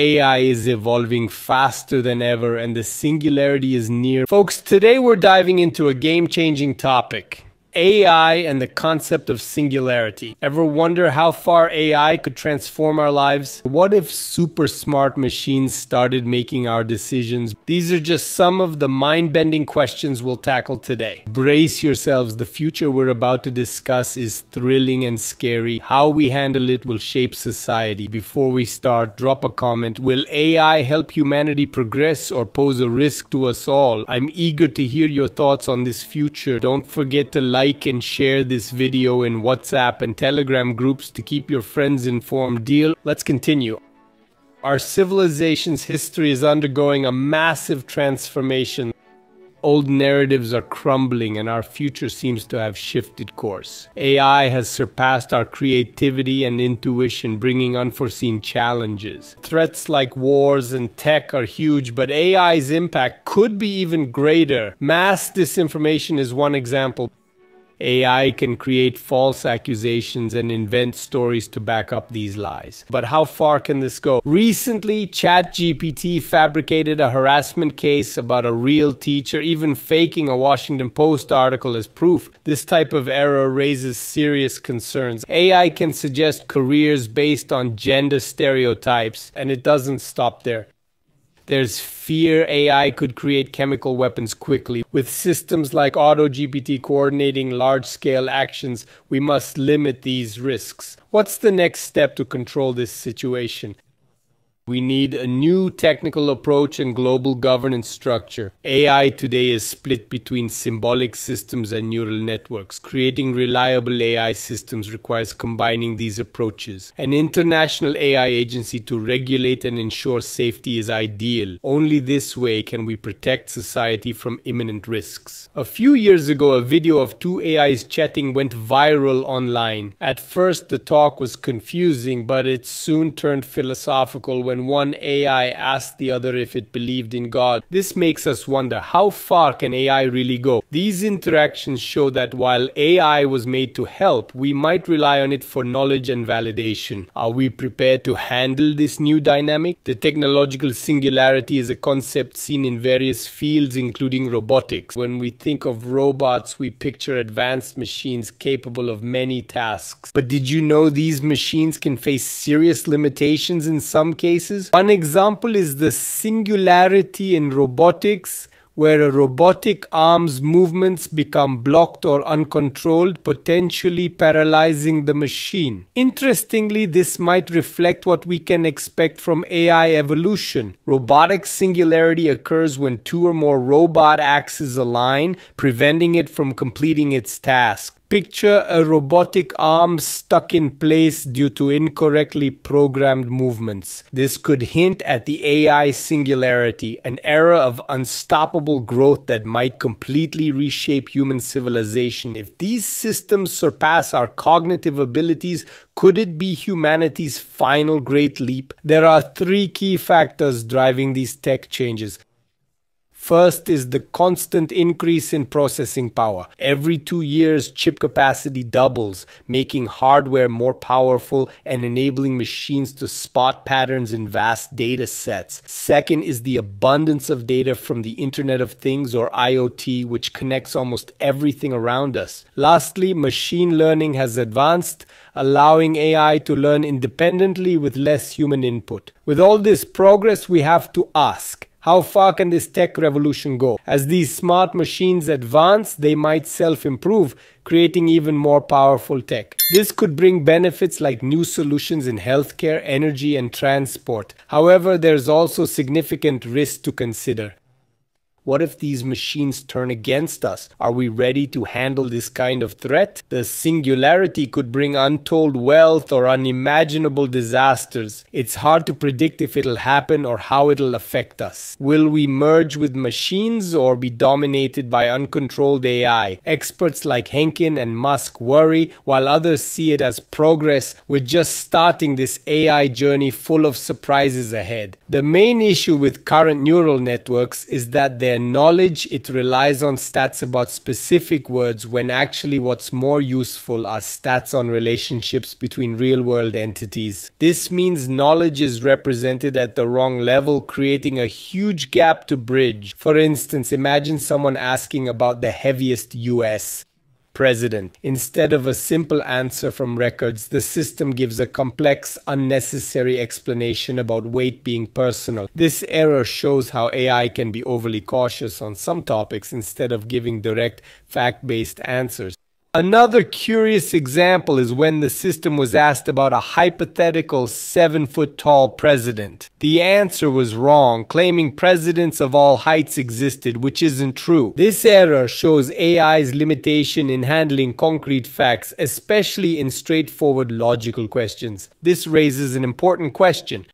AI is evolving faster than ever and the singularity is near. Folks, today we're diving into a game changing topic AI and the concept of singularity. Ever wonder how far AI could transform our lives? What if super smart machines started making our decisions? These are just some of the mind bending questions we'll tackle today. Brace yourselves, the future we're about to discuss is thrilling and scary. How we handle it will shape society. Before we start, drop a comment. Will AI help humanity progress or pose a risk to us all? I'm eager to hear your thoughts on this future. Don't forget to like like and share this video in WhatsApp and Telegram groups to keep your friends informed. Deal? Let's continue. Our civilization's history is undergoing a massive transformation. Old narratives are crumbling and our future seems to have shifted course. AI has surpassed our creativity and intuition, bringing unforeseen challenges. Threats like wars and tech are huge, but AI's impact could be even greater. Mass disinformation is one example. AI can create false accusations and invent stories to back up these lies. But how far can this go? Recently, ChatGPT fabricated a harassment case about a real teacher, even faking a Washington Post article as proof. This type of error raises serious concerns. AI can suggest careers based on gender stereotypes, and it doesn't stop there. There's fear AI could create chemical weapons quickly. With systems like AutoGPT coordinating large scale actions, we must limit these risks. What's the next step to control this situation? We need a new technical approach and global governance structure. AI today is split between symbolic systems and neural networks. Creating reliable AI systems requires combining these approaches. An international AI agency to regulate and ensure safety is ideal. Only this way can we protect society from imminent risks. A few years ago, a video of two AIs chatting went viral online. At first, the talk was confusing, but it soon turned philosophical when when one AI asked the other if it believed in God. This makes us wonder how far can AI really go? These interactions show that while AI was made to help, we might rely on it for knowledge and validation. Are we prepared to handle this new dynamic? The technological singularity is a concept seen in various fields, including robotics. When we think of robots, we picture advanced machines capable of many tasks. But did you know these machines can face serious limitations in some cases? Cases. One example is the singularity in robotics where a robotic arm's movements become blocked or uncontrolled, potentially paralyzing the machine. Interestingly, this might reflect what we can expect from AI evolution. Robotic singularity occurs when two or more robot axes align, preventing it from completing its task. Picture a robotic arm stuck in place due to incorrectly programmed movements. This could hint at the AI singularity, an era of unstoppable growth that might completely reshape human civilization. If these systems surpass our cognitive abilities, could it be humanity's final great leap? There are three key factors driving these tech changes. First is the constant increase in processing power. Every two years, chip capacity doubles, making hardware more powerful and enabling machines to spot patterns in vast data sets. Second is the abundance of data from the Internet of Things or IoT, which connects almost everything around us. Lastly, machine learning has advanced, allowing AI to learn independently with less human input. With all this progress, we have to ask, how far can this tech revolution go? As these smart machines advance, they might self improve, creating even more powerful tech. This could bring benefits like new solutions in healthcare, energy, and transport. However, there's also significant risk to consider. What if these machines turn against us? Are we ready to handle this kind of threat? The singularity could bring untold wealth or unimaginable disasters. It's hard to predict if it'll happen or how it'll affect us. Will we merge with machines or be dominated by uncontrolled AI? Experts like Hawking and Musk worry, while others see it as progress. We're just starting this AI journey full of surprises ahead. The main issue with current neural networks is that they're and knowledge, it relies on stats about specific words when actually what's more useful are stats on relationships between real world entities. This means knowledge is represented at the wrong level, creating a huge gap to bridge. For instance, imagine someone asking about the heaviest US president. Instead of a simple answer from records, the system gives a complex, unnecessary explanation about weight being personal. This error shows how AI can be overly cautious on some topics instead of giving direct, fact-based answers. Another curious example is when the system was asked about a hypothetical seven foot tall president. The answer was wrong, claiming presidents of all heights existed, which isn't true. This error shows AI's limitation in handling concrete facts, especially in straightforward logical questions. This raises an important question.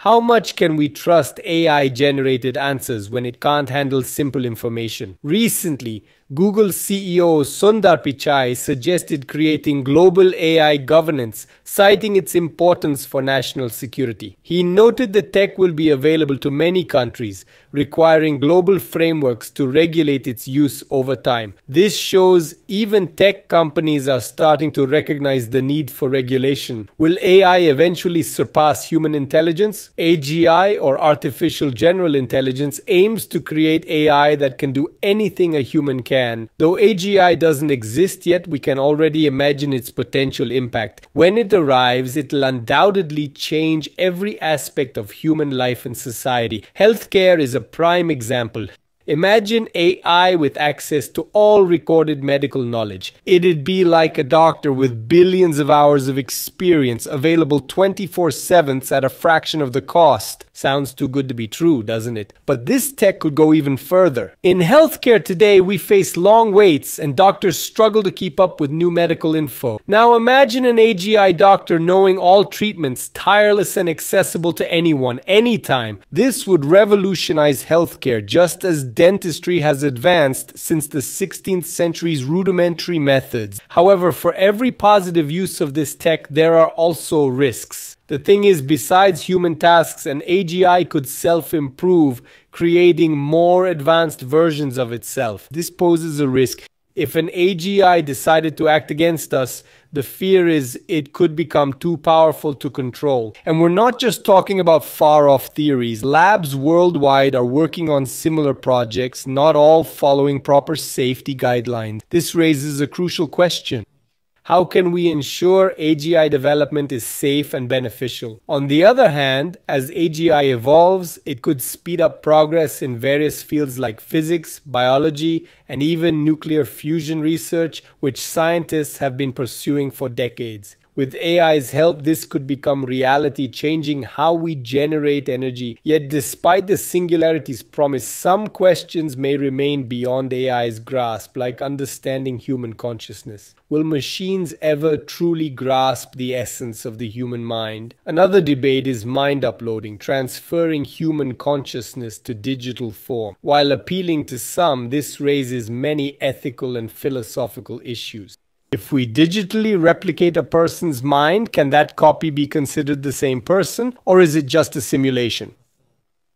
How much can we trust AI generated answers when it can't handle simple information? Recently, Google CEO Sundar Pichai suggested creating global AI governance, citing its importance for national security. He noted the tech will be available to many countries, requiring global frameworks to regulate its use over time. This shows even tech companies are starting to recognize the need for regulation. Will AI eventually surpass human intelligence? AGI, or Artificial General Intelligence, aims to create AI that can do anything a human can can. Though AGI doesn't exist yet, we can already imagine its potential impact. When it arrives, it'll undoubtedly change every aspect of human life and society. Healthcare is a prime example. Imagine AI with access to all recorded medical knowledge. It'd be like a doctor with billions of hours of experience available 24 7 at a fraction of the cost. Sounds too good to be true, doesn't it? But this tech could go even further. In healthcare today, we face long waits and doctors struggle to keep up with new medical info. Now imagine an AGI doctor knowing all treatments, tireless and accessible to anyone, anytime. This would revolutionize healthcare just as dentistry has advanced since the 16th century's rudimentary methods. However, for every positive use of this tech, there are also risks. The thing is, besides human tasks, an AGI could self-improve, creating more advanced versions of itself. This poses a risk. If an AGI decided to act against us, the fear is it could become too powerful to control. And we're not just talking about far off theories. Labs worldwide are working on similar projects, not all following proper safety guidelines. This raises a crucial question. How can we ensure AGI development is safe and beneficial? On the other hand, as AGI evolves, it could speed up progress in various fields like physics, biology, and even nuclear fusion research, which scientists have been pursuing for decades. With AI's help, this could become reality, changing how we generate energy. Yet, despite the singularity's promise, some questions may remain beyond AI's grasp, like understanding human consciousness. Will machines ever truly grasp the essence of the human mind? Another debate is mind uploading, transferring human consciousness to digital form. While appealing to some, this raises many ethical and philosophical issues. If we digitally replicate a person's mind, can that copy be considered the same person, or is it just a simulation?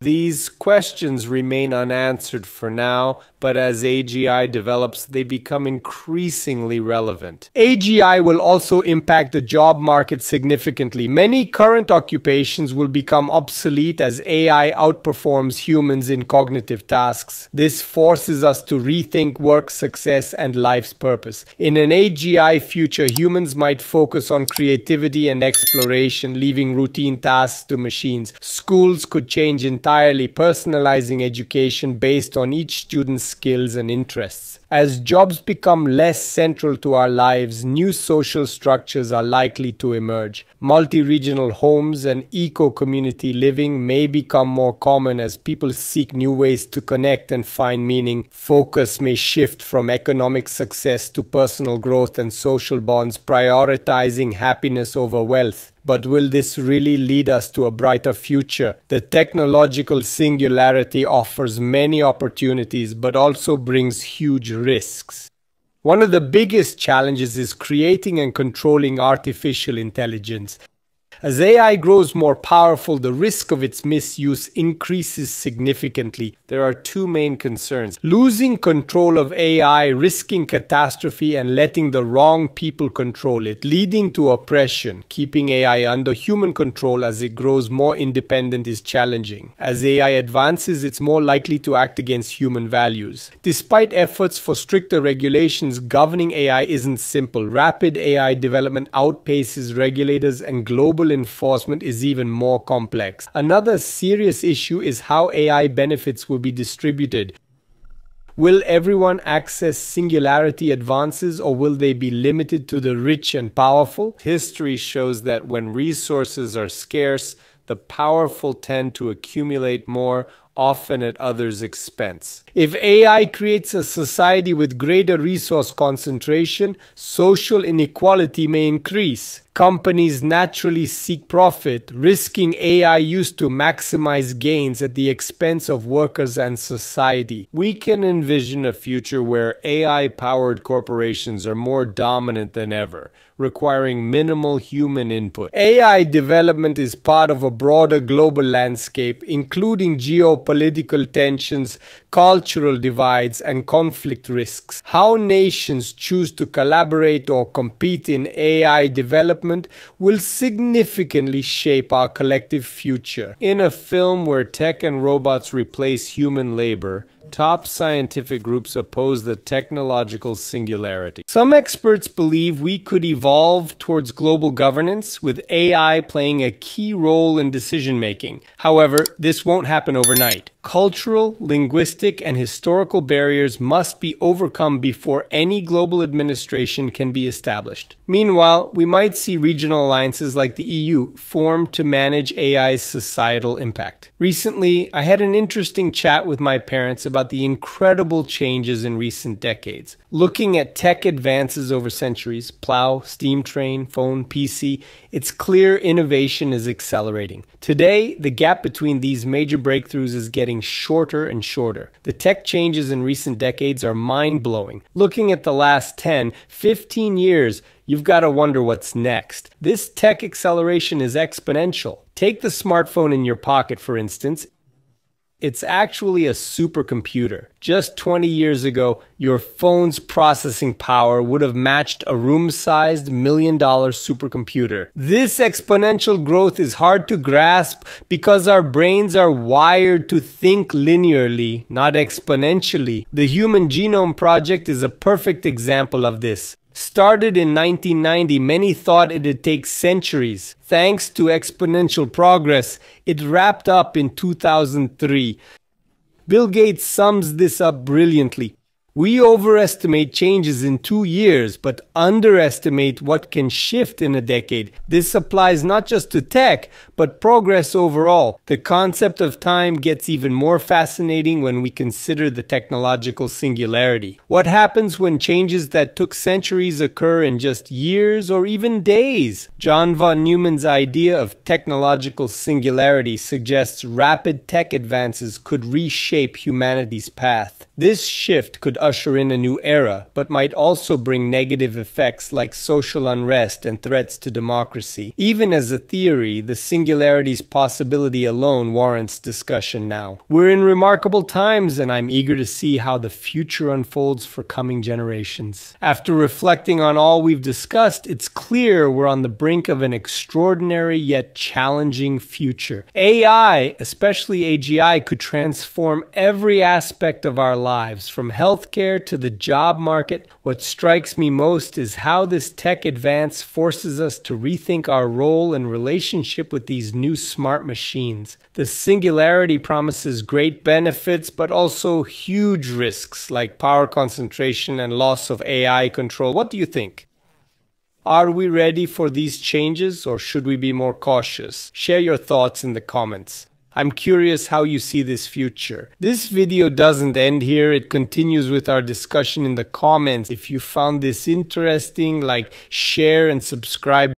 These questions remain unanswered for now, but as AGI develops, they become increasingly relevant. AGI will also impact the job market significantly. Many current occupations will become obsolete as AI outperforms humans in cognitive tasks. This forces us to rethink work success and life's purpose. In an AGI future, humans might focus on creativity and exploration, leaving routine tasks to machines. Schools could change entirely, personalizing education based on each student's skills and interests. As jobs become less central to our lives, new social structures are likely to emerge. Multi-regional homes and eco-community living may become more common as people seek new ways to connect and find meaning. Focus may shift from economic success to personal growth and social bonds, prioritizing happiness over wealth. But will this really lead us to a brighter future? The technological singularity offers many opportunities, but also brings huge risks. One of the biggest challenges is creating and controlling artificial intelligence. As AI grows more powerful, the risk of its misuse increases significantly. There are two main concerns. Losing control of AI, risking catastrophe, and letting the wrong people control it, leading to oppression. Keeping AI under human control as it grows more independent is challenging. As AI advances, it's more likely to act against human values. Despite efforts for stricter regulations, governing AI isn't simple. Rapid AI development outpaces regulators and global enforcement is even more complex. Another serious issue is how AI benefits will be distributed. Will everyone access singularity advances or will they be limited to the rich and powerful? History shows that when resources are scarce, the powerful tend to accumulate more often at others' expense. If AI creates a society with greater resource concentration, social inequality may increase. Companies naturally seek profit, risking AI use to maximize gains at the expense of workers and society. We can envision a future where AI powered corporations are more dominant than ever, requiring minimal human input. AI development is part of a broader global landscape, including geopolitical tensions, cultural divides, and conflict risks. How nations choose to collaborate or compete in AI development will significantly shape our collective future. In a film where tech and robots replace human labor, top scientific groups oppose the technological singularity. Some experts believe we could evolve towards global governance with AI playing a key role in decision making. However, this won't happen overnight. Cultural, linguistic, and historical barriers must be overcome before any global administration can be established. Meanwhile, we might see regional alliances like the EU formed to manage AI's societal impact. Recently, I had an interesting chat with my parents about the incredible changes in recent decades. Looking at tech advances over centuries, plow, steam train, phone, PC, it's clear innovation is accelerating. Today, the gap between these major breakthroughs is getting getting shorter and shorter. The tech changes in recent decades are mind blowing. Looking at the last 10, 15 years, you've got to wonder what's next. This tech acceleration is exponential. Take the smartphone in your pocket, for instance. It's actually a supercomputer. Just 20 years ago, your phone's processing power would have matched a room sized million dollar supercomputer. This exponential growth is hard to grasp because our brains are wired to think linearly, not exponentially. The Human Genome Project is a perfect example of this. Started in 1990, many thought it'd take centuries. Thanks to exponential progress, it wrapped up in 2003. Bill Gates sums this up brilliantly. We overestimate changes in two years, but underestimate what can shift in a decade. This applies not just to tech, but progress overall. The concept of time gets even more fascinating when we consider the technological singularity. What happens when changes that took centuries occur in just years or even days? John von Neumann's idea of technological singularity suggests rapid tech advances could reshape humanity's path. This shift could usher in a new era, but might also bring negative effects like social unrest and threats to democracy. Even as a theory, the singularity's possibility alone warrants discussion now. We're in remarkable times, and I'm eager to see how the future unfolds for coming generations. After reflecting on all we've discussed, it's clear we're on the brink of an extraordinary yet challenging future. AI, especially AGI, could transform every aspect of our lives, from healthcare to the job market. What strikes me most is how this tech advance forces us to rethink our role and relationship with these new smart machines. The singularity promises great benefits, but also huge risks like power concentration and loss of AI control. What do you think? Are we ready for these changes or should we be more cautious? Share your thoughts in the comments. I'm curious how you see this future. This video doesn't end here. It continues with our discussion in the comments. If you found this interesting, like share and subscribe.